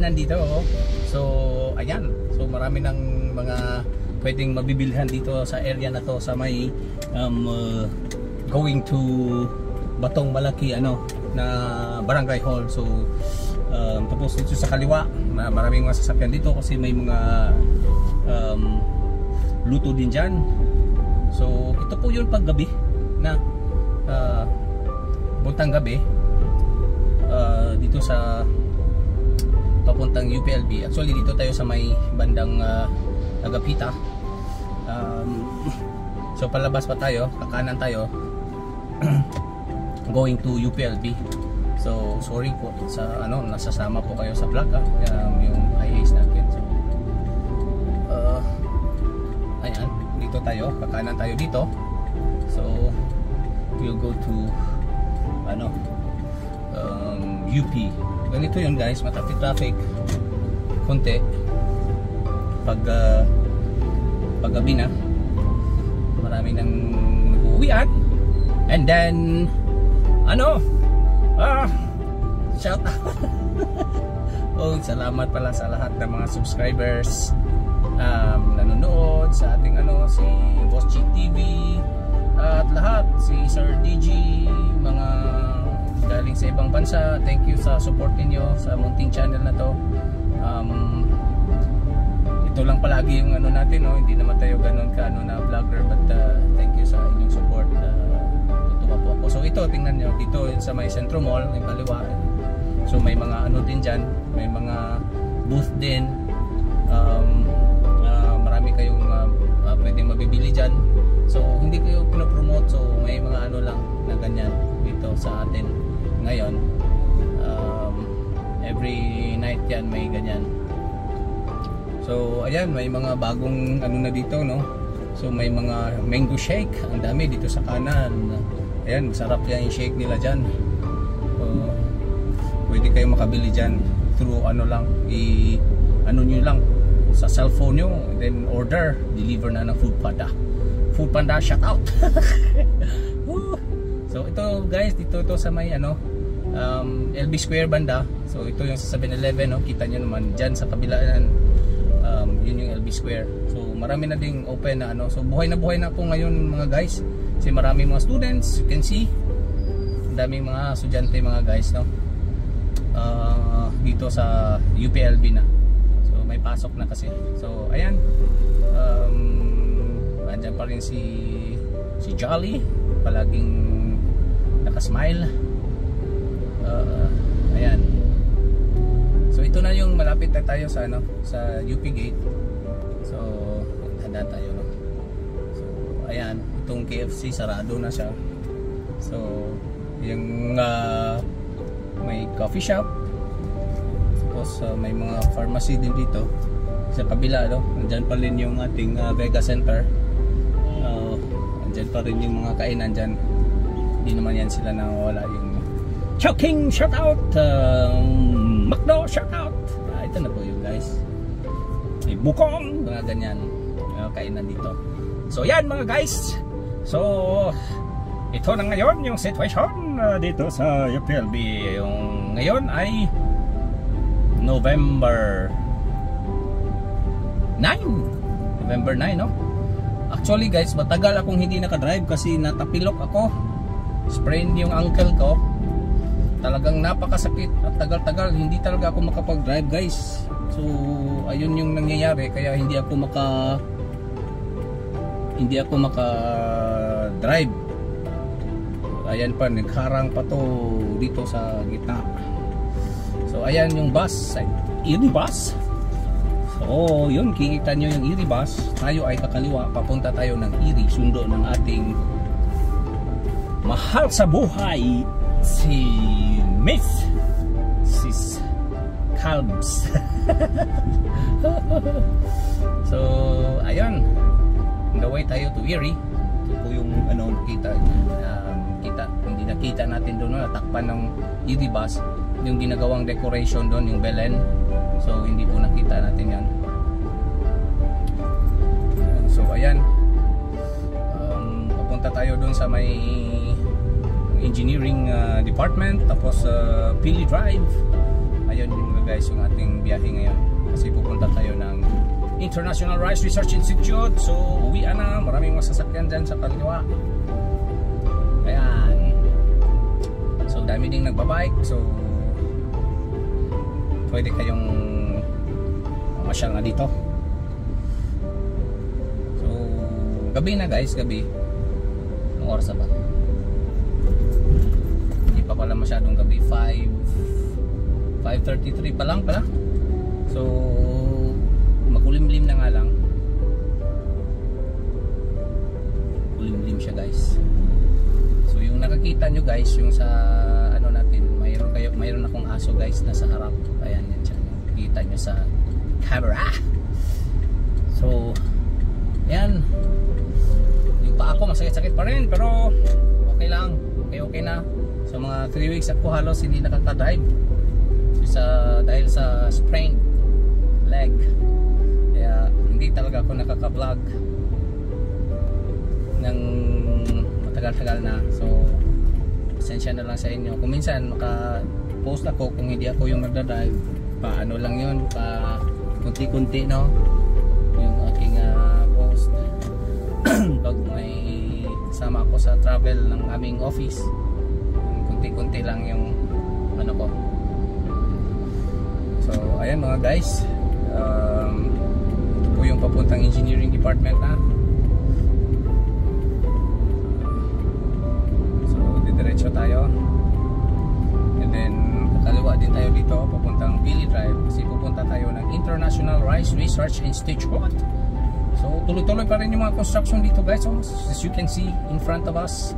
kainan dito. oh. So ayan, so marami ng mga pwedeng mabibilhan dito sa area na to sa may um, uh, going to Batong Malaki ano na barangay hall. So um, tapos dito sa kaliwa, ma- maraming mga sasakyan dito kasi may mga um, luto din dyan. So ito po yung paggabi na uh, buntang gabi uh, dito sa papuntang UPLB. Actually dito tayo sa may bandang uh, Agapita. Um, so palabas pa tayo, kakanan tayo going to UPLB. So sorry po sa ano nasasama po kayo sa vlog ah, um, yung highways natin. So uh, ayan, dito tayo, kakanan tayo dito. So we'll go to ano um, UP. Ganito yun guys, matapit traffic. Konti pag uh, paggabi na marami nang nag-uwian and then ano? Ah shout out. Oh salamat pala sa lahat ng mga subscribers um, nanonood sa ating ano si Boss Chick TV at lahat si Sir DG mga galing sa ibang bansa. Thank you sa support niyo sa munting channel na to. Um, ito lang palagi yung ano natin no? Hindi naman tayo ganun ka ano na vlogger but uh, thank you sa inyong support. Uh, tutuwa po ako. So ito tingnan nyo. Dito sa may Centro Mall yung kaliwa so may mga ano din dyan. May mga booth din. Um, uh, marami kayong uh, uh, pwedeng mabibili dyan. So hindi kayo pinopromote. So may mga ano lang na ganyan dito sa atin ngayon um, every night yan may ganyan So ayan, may mga bagong ano na dito no. So may mga mango shake, ang dami dito sa kanan. Ayan, masarap yan yung shake nila diyan. So, pwede kayo makabili diyan through ano lang, i ano niyo lang sa cellphone niyo, then order, deliver na ng Food Panda. Food Panda shout out. So ito guys, dito to sa may ano um, LB Square banda. So ito yung sa 7-Eleven no, kita niyo naman diyan sa kabilaan um, yun yung LB Square. So marami na ding open na ano? So buhay na buhay na po ngayon mga guys. Kasi marami mga students you can see. Daming mga estudyante mga guys no? Uh, dito sa UPLB na. So may pasok na kasi. So ayan. Um, andyan pa rin si si Jolly. Palaging nakasmile uh, ayan So ito na yung malapit na tayo sa ano sa UP gate. So handa tayo no. So ayan, itong KFC sarado na siya. So yung uh, may coffee shop. Tapos uh, may mga pharmacy din dito sa kabila no. Nandiyan pa rin yung ating uh, Vega Center. Uh, nandiyan pa rin yung mga kainan diyan. Hindi naman yan sila nawawala yung Chowking shout out um, Macdo shout out ah, ito na po yung guys. May bukong mga ganyan. Mga kainan dito. So yan mga guys. So ito na ngayon yung situation uh, dito sa UPLB yung ngayon ay November 9 November 9 no? Actually guys matagal akong hindi nakadrive kasi natapilok ako. Sprain yung ankle ko talagang napakasakit at tagal-tagal hindi talaga ako makapag-drive guys. So ayun yung nangyayari kaya hindi ako maka hindi ako maka-drive. Ayan pa nagharang pa to dito sa gitna. So ayan yung bus Erie bus? So yun kikita nyo yung Erie bus. Tayo ay kakaliwa papunta tayo ng Erie sundo ng ating mahal sa buhay si Miss Sis Calbs so ayun. On the way tayo to Erie ito po yung ano nakita um, kita. Hindi nakita natin doon natakpan ng Erie bus. Yung ginagawang decoration doon yung Belen. So hindi po nakita natin yan. So ayan. Um, pupunta tayo doon sa may engineering uh, department tapos uh, Pili Drive. Ayun yung mga guys yung ating biyahe ngayon. Kasi pupunta tayo ng International Rice Research Institute. So uwi na. Maraming masasakyan dyan sa kaliwa. Ayan. So dami ding nagbabike. So pwede kayong masyal na dito. So gabi na guys. Gabi. Ang oras na ba pala masyadong gabi. 5 5.33 pa lang pala. So makulimlim na nga lang. Kulimlim siya guys. So yung nakakita nyo guys yung sa ano natin mayroon kayo mayroon akong aso guys na sa harap. Ayan yan siya. Nakikita nyo sa camera. So yan yung pa ako masakit-sakit pa rin pero okay lang. Okay okay na so mga 3 weeks ako halos hindi nakaka-drive. Sa dahil sa sprain leg. Kaya hindi talaga ako nakaka-vlog ng matagal-tagal na. So pasensya na lang sa inyo. Kung minsan maka-post ako kung hindi ako yung magdadrive paano lang yun pa kunti-kunti no? Yung aking uh, post. Pag may kasama ako sa travel ng aming office kunti-kunti lang yung ano ko So, ayan mga guys. Um, ito po yung papuntang engineering department na. So, didiretso tayo. And then, kakaliwa din tayo dito, papuntang Billy Drive. Kasi pupunta tayo ng International Rice Research Institute. So, tuloy-tuloy pa rin yung mga construction dito guys. So, as you can see in front of us,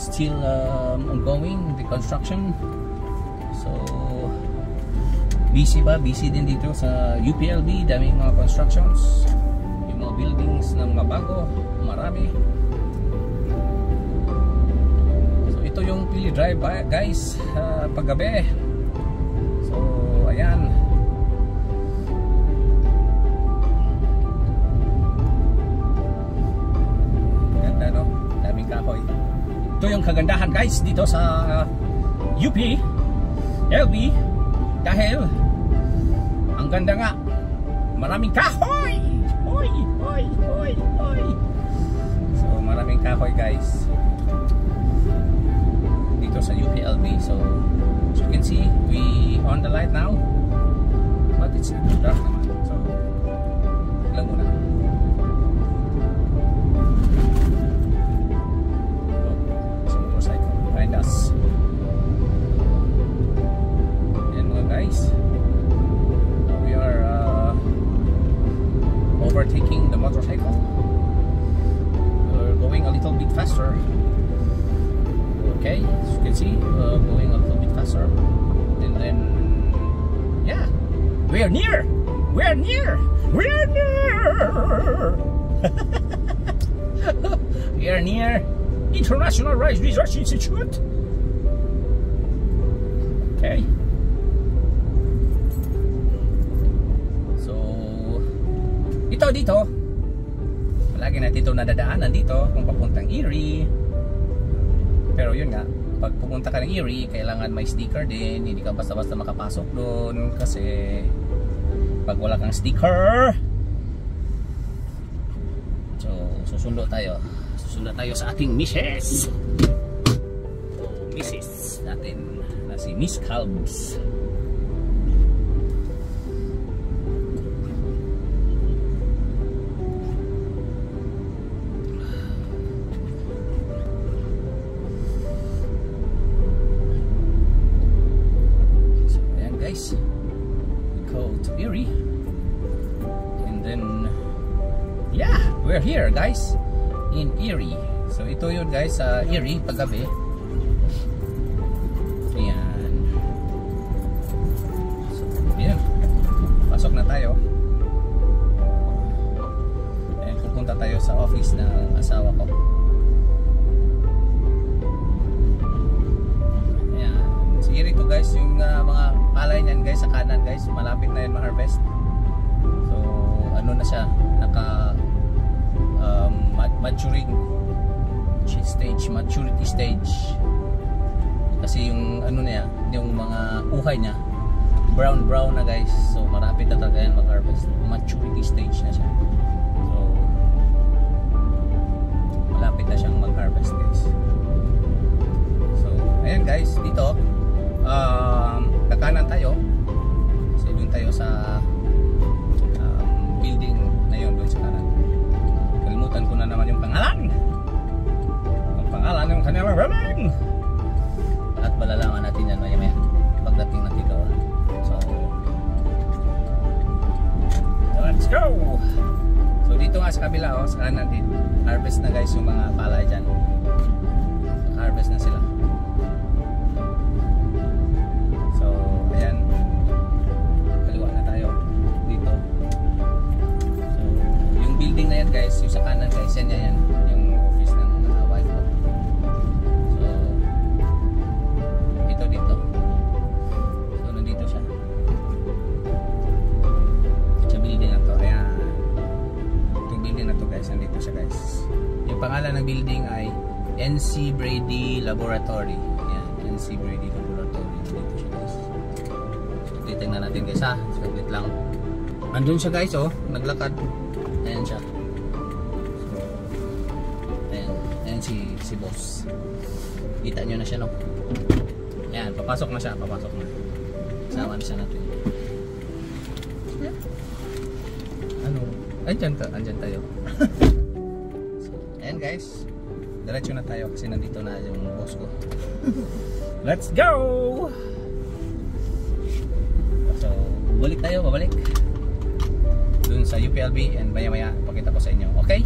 still um, ongoing the construction. So, busy pa, busy din dito sa UPLB, daming mga constructions. Yung mga buildings na mga bago marami. So ito yung Pili Drive guys uh, paggabi. So ayan. Ganda no, daming kahoy ito yung kagandahan guys dito sa uh, UP LB dahil ang ganda nga maraming kahoy! Hoy! Hoy! Hoy! Hoy! So maraming kahoy guys. Dito sa UPLB so as you can see we on the light now but it's dark. naman can see uh, going a little bit faster. And then yeah. We are near! We are near! We are near! We are near International Rice Research Institute. Okay. Ito dito, palagi natin ito nadadaanan dito kung papuntang Erie. Pero yun nga, pag pupunta ka ng Erie, kailangan may sticker din. Hindi ka basta-basta makapasok doon kasi pag wala kang sticker, so susundo tayo. Susundo tayo sa ating misses. So, misses natin na si Miss Calbs. So yun guys sa uh, Erie paggabi. Ayan. So ayan pasok na tayo. And pupunta tayo sa office ng asawa ko. Erie to guys yung uh, mga palay niyan guys sa kanan guys malapit na yun ma-harvest so ano na siya naka um, mat- maturing stage, maturity stage. Kasi yung ano niya, yung mga uhay niya, brown brown na guys. So marapit na talaga yan mag-harvest. Maturity stage na siya. So malapit na siyang mag-harvest guys. So ayan guys, dito um, kakanan tayo. Kasi doon tayo sa um, building na yun doon sa kanan. Kalimutan ko na naman yung pangalan. Ang pangalan ng kanilang building. At malalaman natin yan maya maya pagdating natin doon. So, let's go! So dito nga sa kabila, oh, sa kanan din, harvest na guys yung mga palay dyan. Harvest na sila. So, ayan. Kaliwa na tayo dito. So, yung building na yan guys, yung sa kanan guys, yan yan, yan pangalan ng building ay NC Brady Laboratory. Ayan, NC Brady Laboratory. Dito siya guys. Titingnan natin guys ha. Saglit lang. Andun siya guys oh, naglakad. Ayan siya. So, ayan, ayan si, si boss. Kita nyo na siya no. Ayan, papasok na siya, papasok na. Sama na siya natin. Ano? Andyan ka, andyan tayo. guys. Diretso na tayo kasi nandito na yung boss ko. Let's go! So, balik tayo, babalik. Dun sa UPLB and maya maya pakita ko sa inyo. Okay.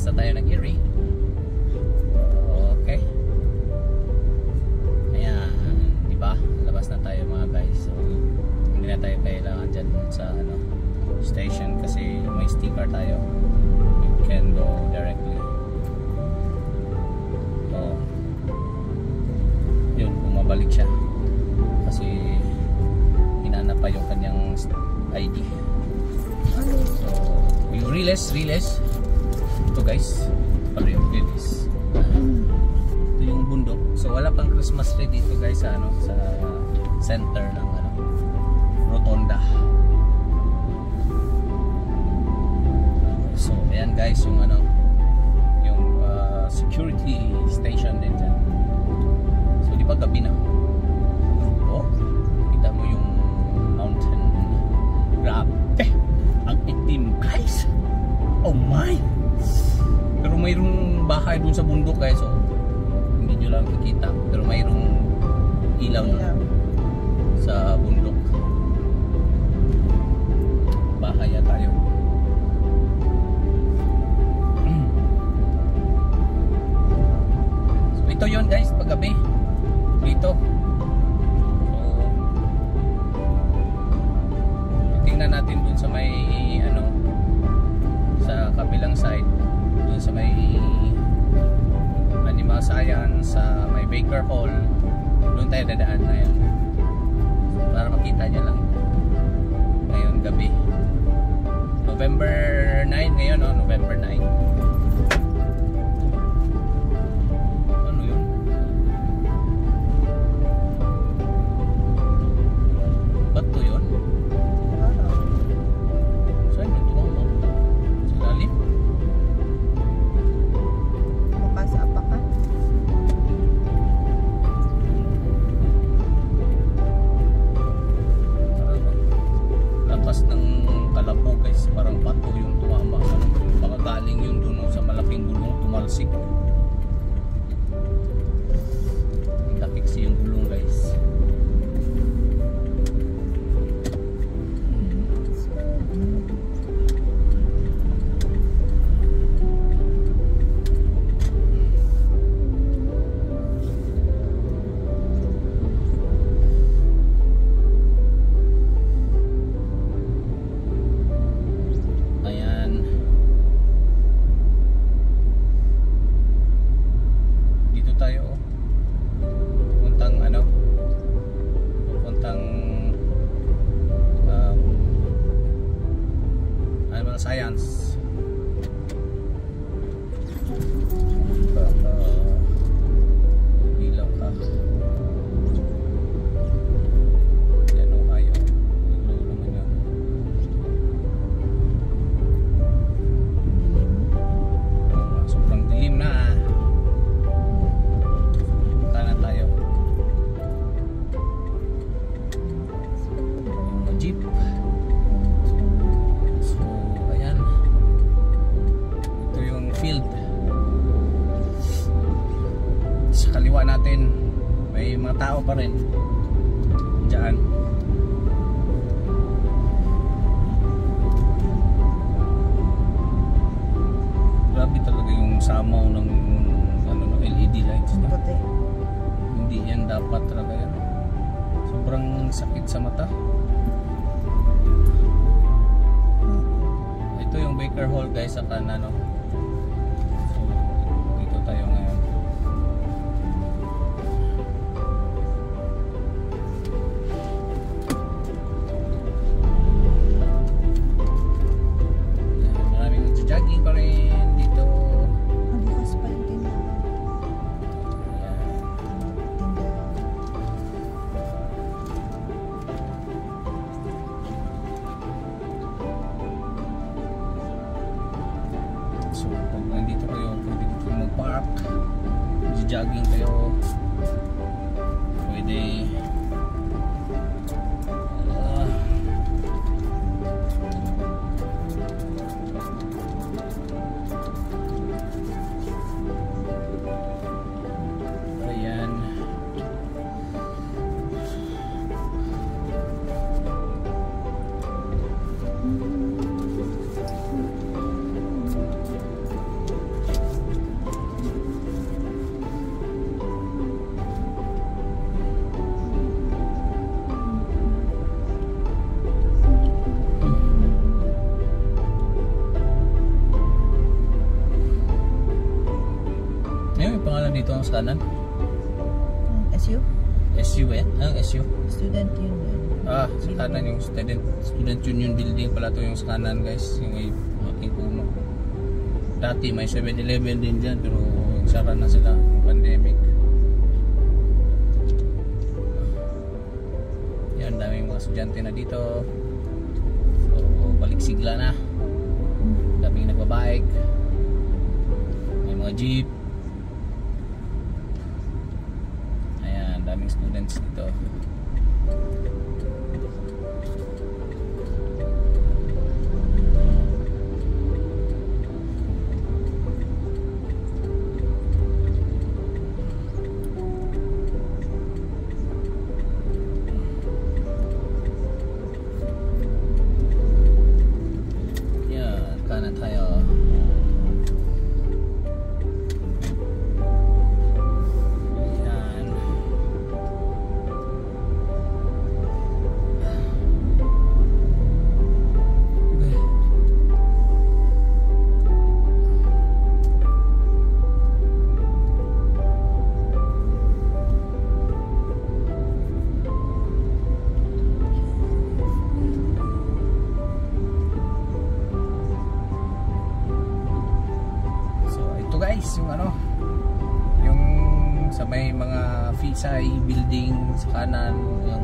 Palabas na tayo ng Erie. Okay. Ayan, di ba? Labas na tayo mga guys. So hindi na tayo kailangan dyan sa ano station kasi may sticker tayo. We can go directly. So, yun, bumabalik siya. Kasi hinanap pa yung kanyang ID. So, yung Riles, Riles. Ito guys. Ito pala yung Riles. Ito yung bundok. So, wala pang Christmas tree dito guys sa ano, sa center ng ano, Rotonda. So, ayan guys, yung ano, yung uh, security station din dyan. So, di ba gabi na? Bahay dun sa bundok guys, so hindi nyo lang kikita. Pero mayroong ilaw na sa bundok. Doon. Tayo dadaan na yun para makita niya lang. Ngayon gabi. November 9 ngayon no? November 9 Baker Hall guys sa kanan no? So dito tayo ngayon ang sa kanan. Mm, SU? SU eh? Ang SU? Student Union. Ah, sa kanan yung student, student union building pala to yung sa kanan guys. Yung may aking puno. Dati may 7-Eleven din dyan pero sara na sila yung pandemic. Yan, daming mga estudyante na dito. So, balik sigla na. Daming nagbabike. May mga jeep. Ayan, daming students dito. Kanan, yung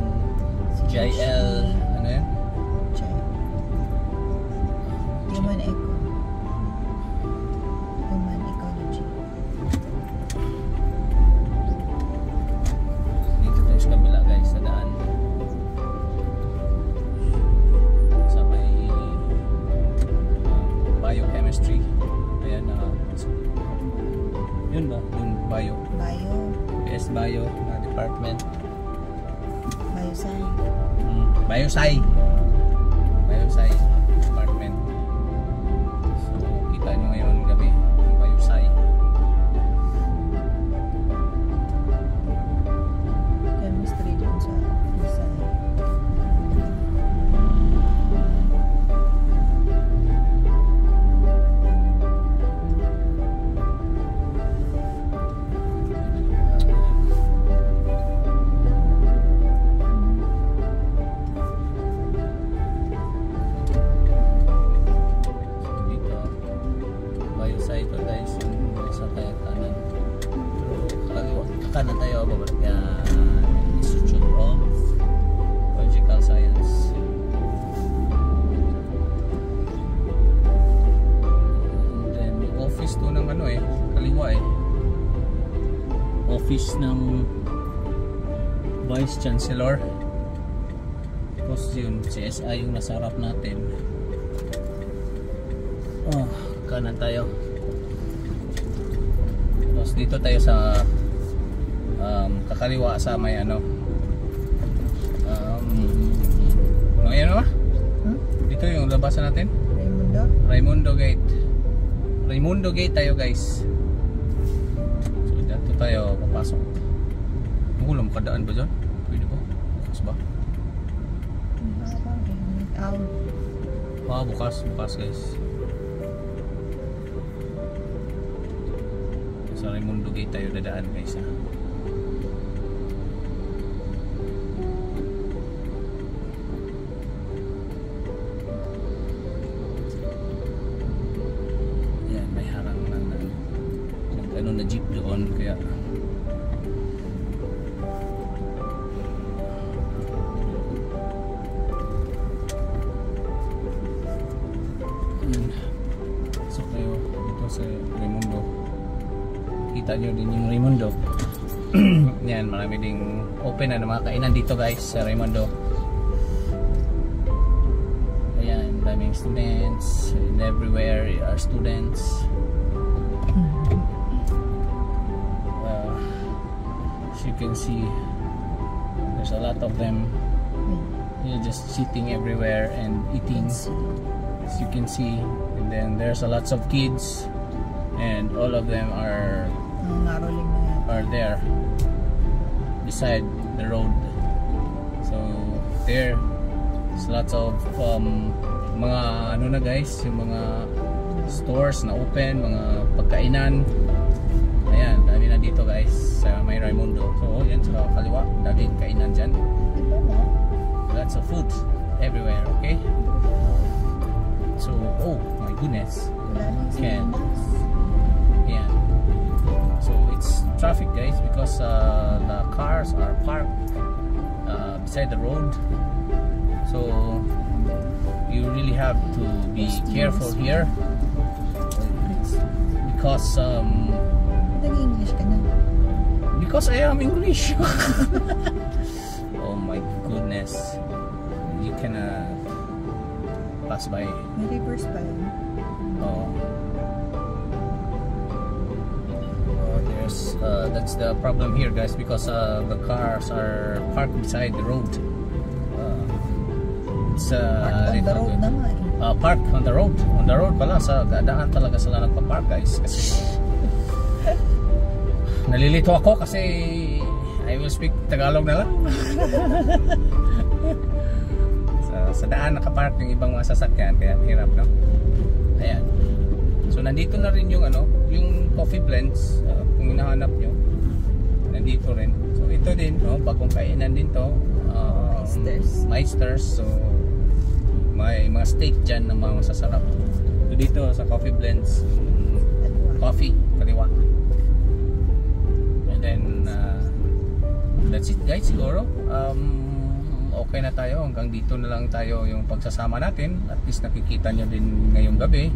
años ahí. Kanan tayo, babalik yan. Institute of Biological Science. And then, yung office to ng ano eh, kaliwa eh. Office ng Vice Chancellor. Tapos yun, CSI yung nasa harap natin. Oh, kanan tayo. Tapos dito tayo sa um, kakaliwa sa may ano um, may ano ba? Hmm? dito yung labasan natin Raimundo? Raimundo Gate Raimundo Gate tayo guys so dito tayo papasok Ulam kadaan ba dyan? Pwede ba? Bukas ba? Ah, bukas, bukas guys sa Raimundo Gate tayo dadaan guys ha Raimundo. Kita nyo din yung Raimundo. Yan, marami ding open na mga kainan dito guys sa Raimundo. Ayan, daming students. And everywhere are students. Uh, as you can see, there's a lot of them. They're just sitting everywhere and eating as you can see and then there's a lots of kids and all of them are are there beside the road. So there lots of um, mga ano na guys yung mga stores na open mga pagkainan. Ayan dami na dito guys sa may Raimundo. So yan sa kaliwa daming kainan dyan. Lots of food everywhere okay? So oh my goodness. Can. Traffic guys because uh, the cars are parked uh, beside the road so you really have to be careful here because um, Nag-English ka na. because I am English oh my goodness you can uh, pass by May reverse pa yun. Oh. Uh, that's the problem here guys because uh, the cars are parked beside the road. Uh, it's uh, Park on the road naman. uh, park on the road. On the road pala sa daan talaga sila nagpa-park guys kasi nalilito ako kasi I will speak Tagalog na lang. Sa, sa daan nakapark yung ibang mga sasakyan kaya mahirap no? Ayan. So nandito na rin yung ano yung coffee blends. Uh, kung hinahanap nyo nandito rin. So ito din no bagong kainan din to. Um, Meisters. Meisters so may mga steak dyan na mga masasarap. So dito sa coffee blends. Coffee kaliwa. And then uh, that's it guys siguro. Um, okay na tayo. Hanggang dito na lang tayo yung pagsasama natin. At least nakikita nyo din ngayong gabi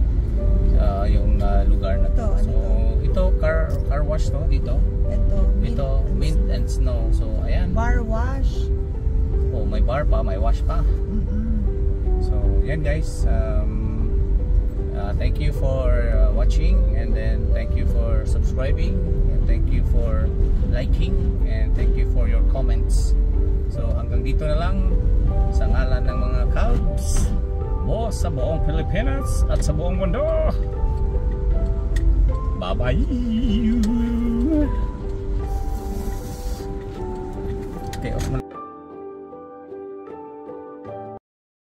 uh, yung uh, lugar na to Ito, ano so ito car car wash to dito Ito. dito mint and snow so ayan Bar wash. oh may bar pa may wash pa Mm-mm. So, yan guys. Um, uh, thank you for uh, watching and then thank you for subscribing and thank you for liking and thank you for your comments. So, hanggang dito na lang sa ngalan ng mga Calbs boss sa buong Pilipinas at sa buong mundo. Bye-bye!